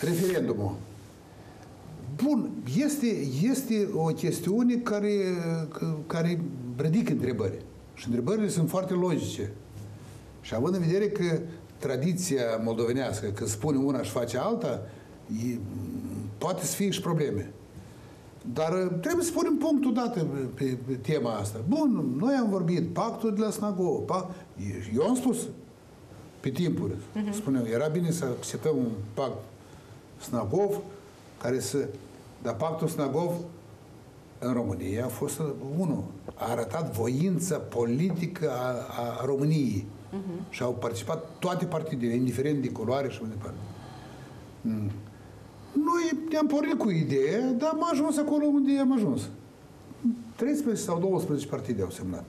referendumul. Bun, este, este o chestiune care, care ridică întrebări. Și întrebările sunt foarte logice. Și având în vedere că tradiția moldovenească, că spune una și face alta, e, poate să fie și probleme. Dar trebuie să punem punctul dat pe, pe, pe tema asta. Bun, noi am vorbit, pactul de la Snagov. Pact, eu am spus pe timpuri, uh-huh. spuneam, era bine să acceptăm un pact Snagov, care să... Dar pactul Snagov în România a fost unul. A arătat voința politică a, a României. Uh-huh. Și au participat toate partidele, indiferent de culoare și mai departe. Mm. Noi ne-am pornit cu ideea, dar am ajuns acolo unde am ajuns. 13 sau 12 partide au semnat.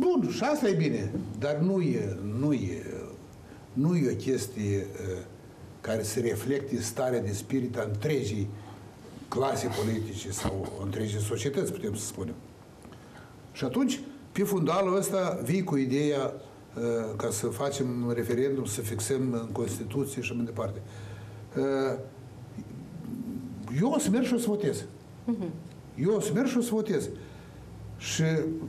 Bun, și asta e bine, dar nu e, nu e, nu e o chestie uh, care să reflecte starea de spirit a întregii clase politice sau întregii societăți, putem să spunem. Și atunci, pe fundalul ăsta, vii cu ideea uh, ca să facem referendum, să fixăm în Constituție și mai departe. Uh, eu o să merg și o să votez. Uh-huh. Eu o să merg și o să votez. Și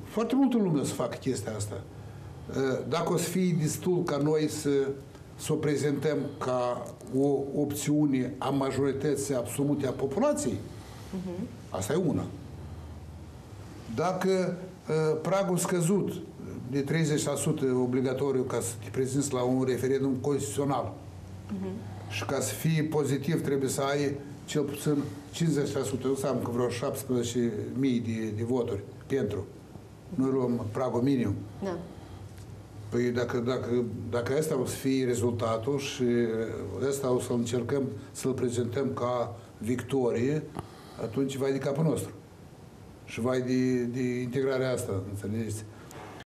foarte multă lume o să facă chestia asta. Uh, dacă o să fie destul ca noi să să o prezentăm ca o opțiune a majorității absolute a populației, uh-huh. asta e una. Dacă uh, pragul scăzut de 30% obligatoriu ca să te prezinți la un referendum constituțional uh-huh. și ca să fie pozitiv trebuie să ai cel puțin 50%, înseamnă că vreo 17.000 de, de voturi pentru. Noi luăm pragul minim. Da. Păi dacă, dacă, dacă asta o să fie rezultatul și asta o să încercăm să-l prezentăm ca victorie, atunci vai de capul nostru. Și vai de, de integrarea asta, înțelegeți?